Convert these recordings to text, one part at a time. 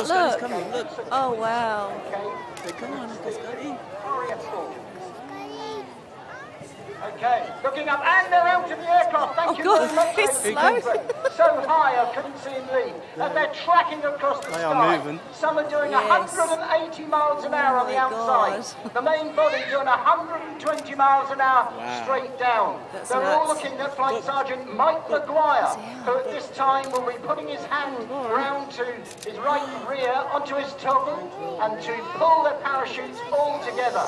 Oh, look. Oh, wow. Say, come on, Uncle Scotty. Warrior Falcons. Okay, looking up, and they're out of the aircraft. Thank Oh, you God, very much. he's ladies slow. So high, I couldn't see him leave. And they're tracking across the They are sky. moving. Some are doing Yes. 180 miles an hour Oh on the oh, outside. God. The main body doing 120 miles an hour Wow. straight down. That's they're all looking at Flight Sergeant Mike McGuire, who at this time will be putting his hand round to his right rear onto his toggle and to pull the parachutes all together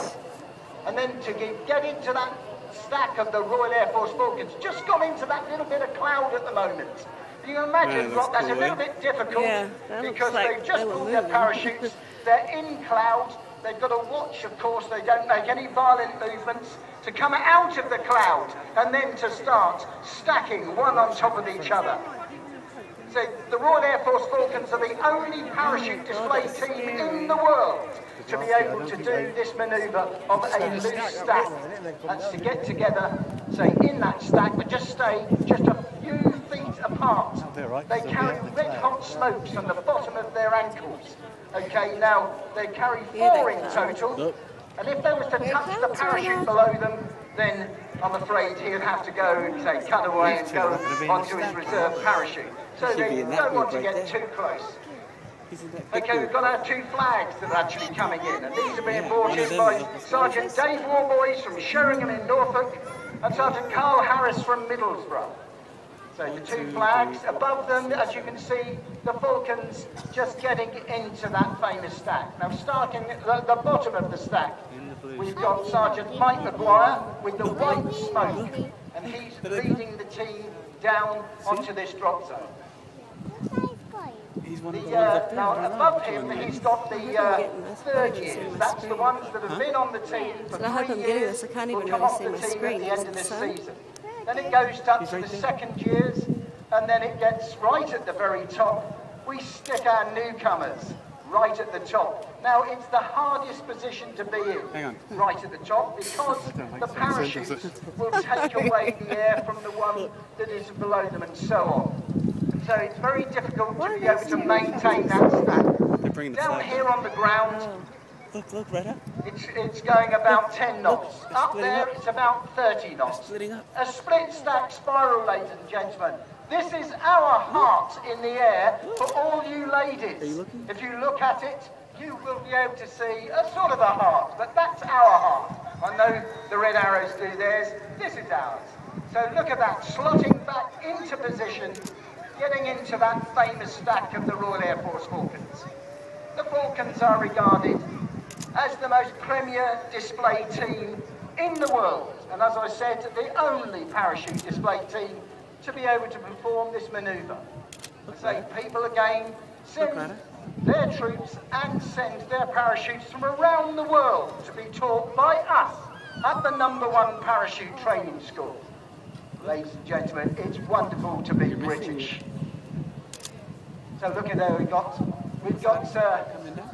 and then to get, get into that stack of the Royal Air Force Falcons. Just got into that little bit of cloud at the moment. You can imagine, Man, that's Rob, that's a little eh? bit difficult Yeah, because like they've just pulled their parachutes. They're in cloud. They've got to watch, of course, they don't make any violent movements to come out of the cloud and then to start stacking one on top of each other. So the Royal Air Force Falcons are the only parachute display team in the world to be able to do this manoeuvre of a loose stack. That's to get together, say, in that stack, but just stay just a few feet apart. be all right, They 'cause they'll carry red hot smokes on the bottom of their ankles. Okay, now they carry four in total. And if they was to touch the parachute below them, then I'm afraid he'd have to go and say cut away and go are not gonna be in the onto his reserve parachute. So they be in that don't want to get too close. Isn't that big Okay, we've got our two flags that are actually coming in, and these are being brought in by is up the Sergeant Dave Warboys from Sheringham in Norfolk and Sergeant Carl Harris from Middlesbrough. So the two two, flags three, above them, as you can see, the Falcons just getting into that famous stack. Now, starting at the, the bottom of the stack, In the blue. we've got Sergeant Mike McGuire with the white smoke, and he's leading the team down onto this drop zone. He's one of the The, ones uh, up now, I don't know above him, one it he's is. got the I'm uh, getting this. I third years. That's the ones that have been on the team for So I hope I'm getting this. I can't even really see my screen. at the end of this season. Then it goes up to the second years, and then it gets right at the very top. We stick our newcomers right at the top. Now, it's the hardest position to be in, right at the top, because the sense, does parachutes it? will take away the air from the one that is below them and so on. So it's very difficult to be able to maintain that stack. Down here on the ground. Look, look, right up. it's, it's going about 10 knots. Up there, up. it's about 30 knots. splitting up. A split stack spiral, ladies and gentlemen. This is our heart in the air for all you ladies. Are you looking? If you look at it, you will be able to see a sort of a heart, but that's our heart. I know the red arrows do theirs. This is ours. So look at that, slotting back into position, getting into that famous stack of the Royal Air Force Falcons. The Falcons are regarded as the most premier display team in the world. And as I said, the only parachute display team to be able to perform this manoeuvre. Say people again send their troops and send their parachutes from around the world to be taught by us at the number one parachute training school. Ladies and gentlemen, it's wonderful to be British. So look at there we've got we've got uh,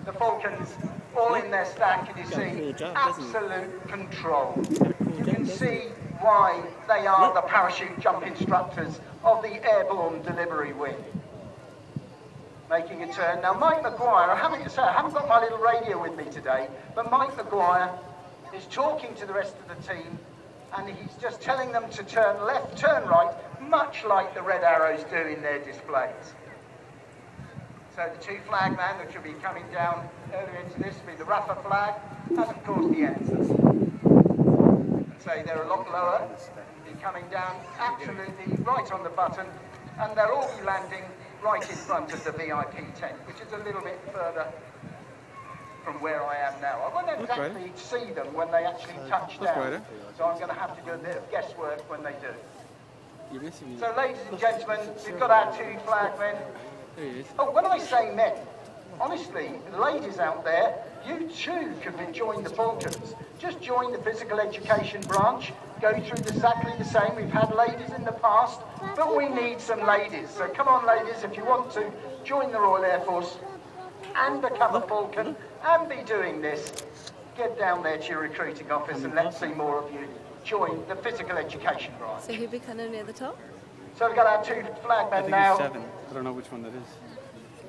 the Falcons all in their stack and you see job, absolute control. Got a cool You can see why they are the parachute jump instructors of the airborne delivery wing. Making a turn. Now Mike McGuire, I haven't, sorry, I haven't got my little radio with me today, but Mike McGuire is talking to the rest of the team and he's just telling them to turn left, turn right, much like the red arrows do in their displays. So the two flag men, which will be coming down earlier into this, will be the Rafa flag and of course the ensign. And so they're a lot lower, be coming down absolutely right on the button and they'll all be landing right in front of the VIP tent, which is a little bit further from where I am now. I won't exactly see them when they actually touch down, Ryder. so I'm going to have to do a bit of guesswork when they do. So ladies and gentlemen, we've got our two flag men. There he is. Oh, when I say men, honestly, ladies out there, you too can join the Falcons. Just join the physical education branch, go through exactly the same. We've had ladies in the past, but we need some ladies. So come on, ladies, if you want to join the Royal Air Force and become a Falcon and be doing this, get down there to your recruiting office and let's see more of you join the physical education branch. So who'd be kind of near the top? So we've got our two flag I think now. it's seven. I don't know which one that is.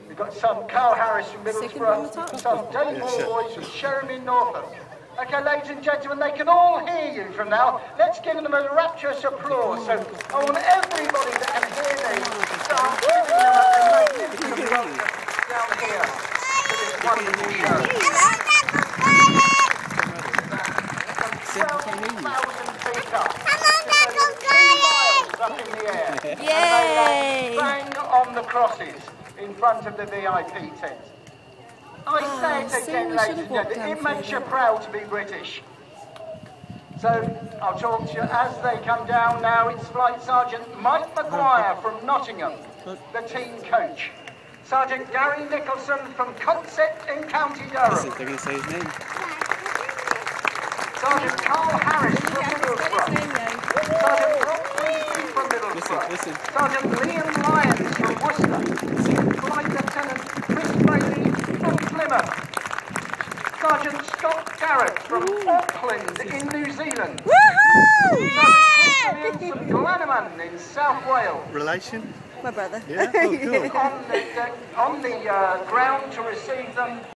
We've got some Carl Harris from Second Middlesbrough, top. some Dave Boys from Sheringham in Norfolk. Okay, ladies and gentlemen, they can all hear you from now. Let's give them a rapturous applause. So I want everybody that can hear me to start giving them a magnificent welcome down here to this wonderful show. Simple can hear you. 12,000 feet up. Two miles up in the air. And they Yay! lay bang on the crosses in front of the VIP tent. I Ah, say it again, ladies and gentlemen, it makes you proud to be British. So I'll talk to you as they come down now. It's Flight Sergeant Mike Maguire from Nottingham, the team coach. Sergeant Gary Nicholson from Consett in County Durham. they're going to say his name. Sergeant Carl Harris from Middlesbrough. Sergeant Rob Cleese from Middlesbrough. Listen, listen. Sergeant Liam Lyons from Worcester. Flight Lieutenant Chris Brady from Plymouth. Sergeant Scott Garrett from Auckland in New Zealand. Sergeant Chris Williams from Glanamman in South Wales. Relation? My brother. Yeah? Oh, cool. On the, uh, on the uh, ground to receive them